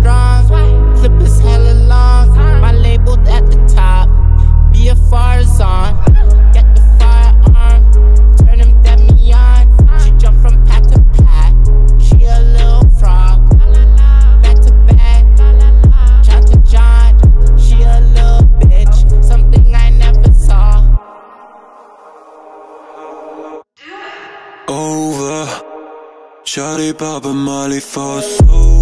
strong. Clip is hella long. My labeled at the top. BFR is on. Get the firearm. Turn him that me on. She jump from pat to pat. She a little frog. Back to back. John to John. She a little bitch. Something I never saw. Over. Shawty Papa Molly for so